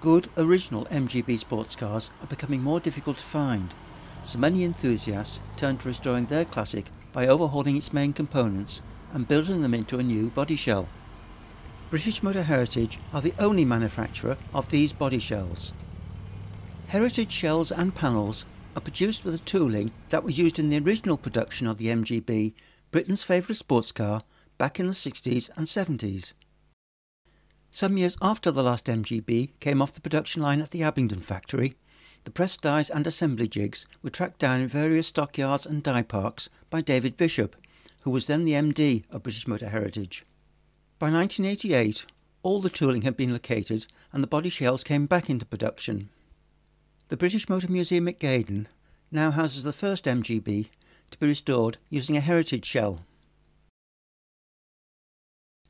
Good original MGB sports cars are becoming more difficult to find, so many enthusiasts turn to restoring their classic by overhauling its main components and building them into a new body shell. British Motor Heritage are the only manufacturer of these body shells. Heritage shells and panels are produced with a tooling that was used in the original production of the MGB, Britain's favourite sports car, back in the 60s and 70s. Some years after the last MGB came off the production line at the Abingdon factory, the press dies and assembly jigs were tracked down in various stockyards and die parks by David Bishop, who was then the MD of British Motor Heritage. By 1988, all the tooling had been located and the body shells came back into production. The British Motor Museum at Gaydon now houses the first MGB to be restored using a heritage shell.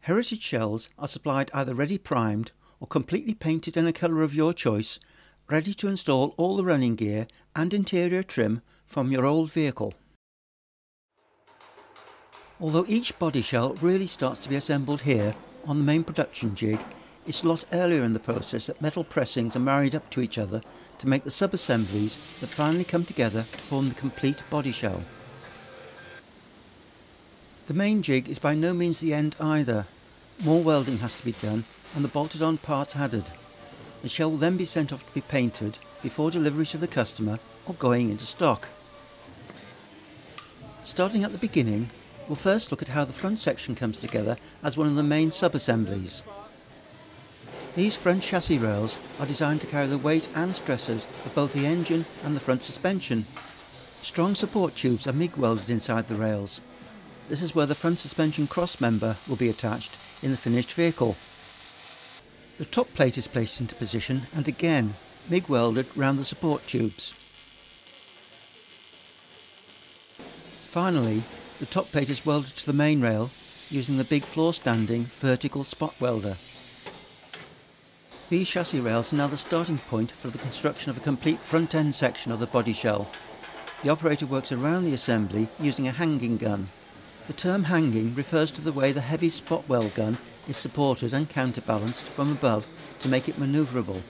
Heritage shells are supplied either ready primed or completely painted in a colour of your choice, ready to install all the running gear and interior trim from your old vehicle. Although each body shell really starts to be assembled here on the main production jig, it's a lot earlier in the process that metal pressings are married up to each other to make the sub-assemblies that finally come together to form the complete body shell. The main jig is by no means the end either, more welding has to be done and the bolted on parts added. The shell will then be sent off to be painted before delivery to the customer or going into stock. Starting at the beginning, we'll first look at how the front section comes together as one of the main sub-assemblies. These front chassis rails are designed to carry the weight and stresses of both the engine and the front suspension. Strong support tubes are MIG welded inside the rails, this is where the front suspension cross member will be attached in the finished vehicle. The top plate is placed into position and again MIG welded round the support tubes. Finally, the top plate is welded to the main rail using the big floor standing vertical spot welder. These chassis rails are now the starting point for the construction of a complete front end section of the body shell. The operator works around the assembly using a hanging gun. The term hanging refers to the way the heavy spot weld gun is supported and counterbalanced from above to make it manoeuvrable.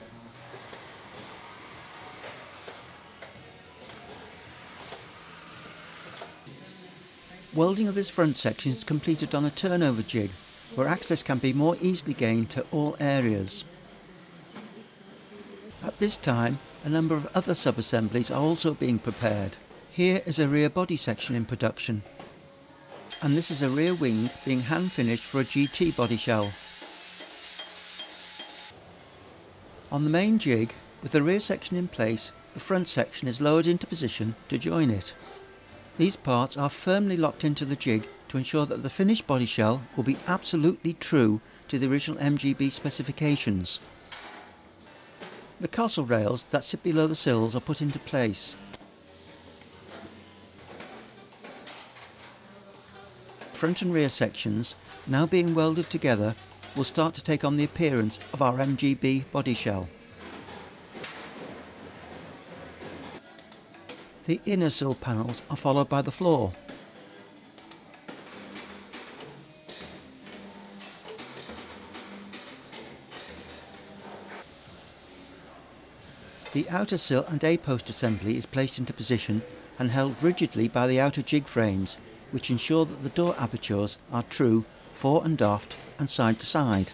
Welding of this front section is completed on a turnover jig, where access can be more easily gained to all areas. At this time, a number of other sub-assemblies are also being prepared. Here is a rear body section in production, and this is a rear wing being hand finished for a GT body shell. On the main jig, with the rear section in place, the front section is lowered into position to join it. These parts are firmly locked into the jig to ensure that the finished body shell will be absolutely true to the original MGB specifications. The castle rails that sit below the sills are put into place front and rear sections, now being welded together, will start to take on the appearance of our MGB body shell. The inner sill panels are followed by the floor. The outer sill and A-post assembly is placed into position and held rigidly by the outer jig frames which ensure that the door apertures are true fore and aft and side to side.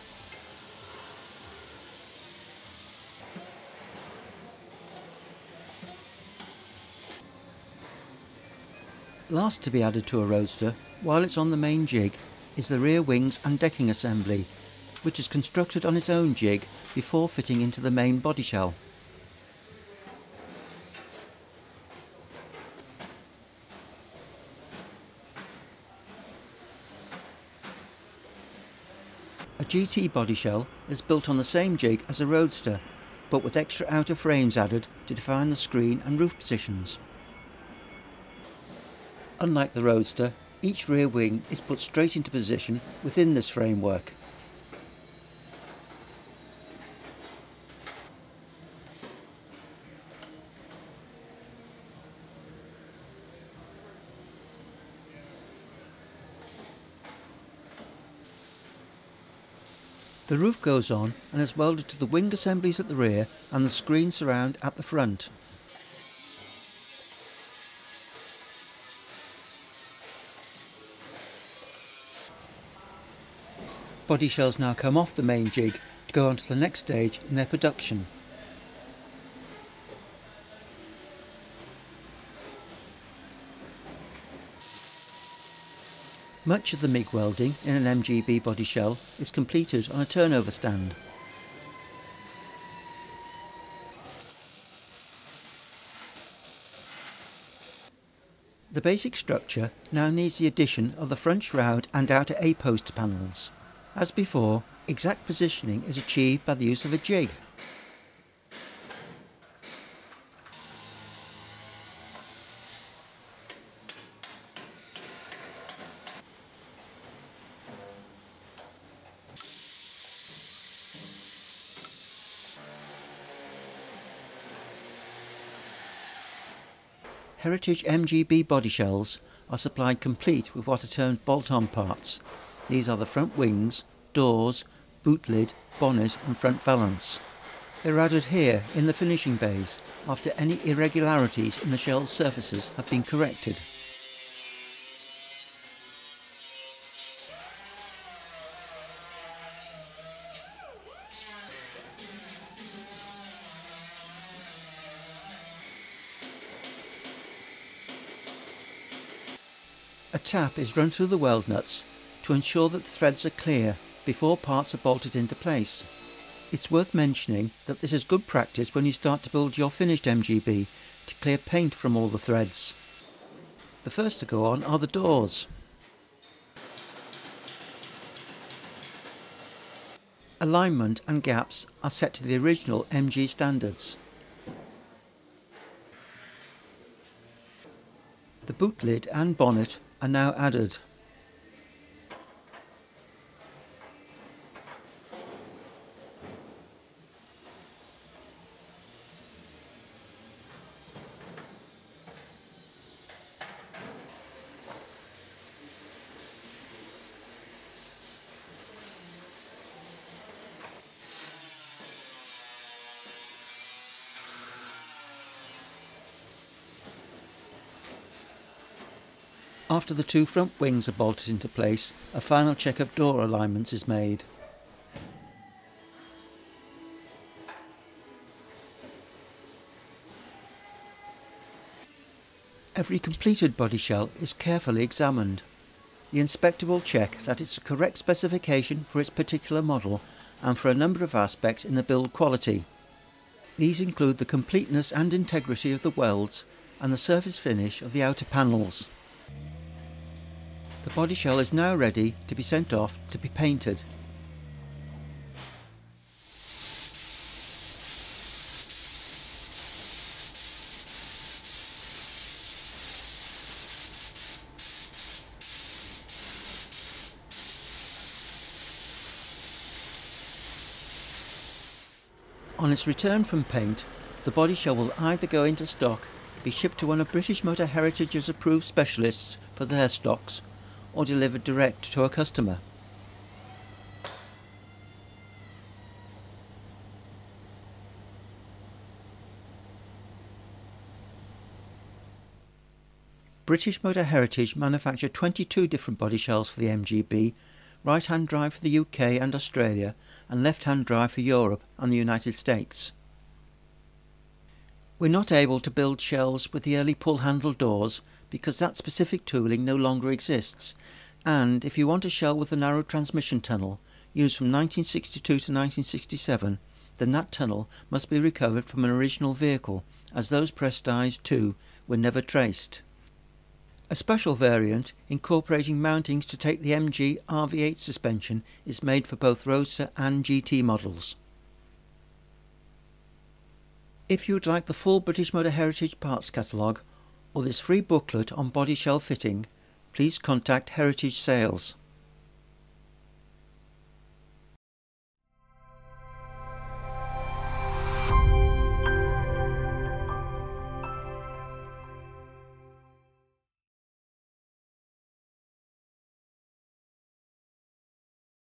Last to be added to a roadster, while it's on the main jig, is the rear wings and decking assembly, which is constructed on its own jig before fitting into the main body shell. GT body shell is built on the same jig as a Roadster, but with extra outer frames added to define the screen and roof positions. Unlike the Roadster, each rear wing is put straight into position within this framework. The roof goes on and is welded to the wing assemblies at the rear and the screen surround at the front. Body shells now come off the main jig to go on to the next stage in their production. Much of the MIG welding in an MGB body shell is completed on a turnover stand. The basic structure now needs the addition of the front shroud and outer A-post panels. As before, exact positioning is achieved by the use of a jig. Heritage MGB body shells are supplied complete with what are termed bolt-on parts. These are the front wings, doors, boot lid, bonnet and front valance. They're added here in the finishing bays after any irregularities in the shell's surfaces have been corrected. Tap is run through the weld nuts to ensure that the threads are clear before parts are bolted into place. It's worth mentioning that this is good practice when you start to build your finished MGB to clear paint from all the threads. The first to go on are the doors. Alignment and gaps are set to the original MG standards. The boot lid and bonnet are now added. After the two front wings are bolted into place, a final check of door alignments is made. Every completed body shell is carefully examined. The inspector will check that it's a correct specification for its particular model and for a number of aspects in the build quality. These include the completeness and integrity of the welds and the surface finish of the outer panels. Body shell is now ready to be sent off to be painted. On its return from paint, the body shell will either go into stock, be shipped to one of British Motor Heritage's approved specialists for their stocks, or delivered direct to a customer. British Motor Heritage manufacture 22 different body shells for the MGB, right-hand drive for the UK and Australia, and left-hand drive for Europe and the United States. We're not able to build shells with the early pull-handle doors because that specific tooling no longer exists and if you want a shell with a narrow transmission tunnel used from 1962 to 1967 then that tunnel must be recovered from an original vehicle as those press dies too were never traced. A special variant incorporating mountings to take the MG RV8 suspension is made for both Roadster and GT models. If you would like the full British Motor Heritage parts catalogue or this free booklet on body shell fitting, please contact Heritage Sales.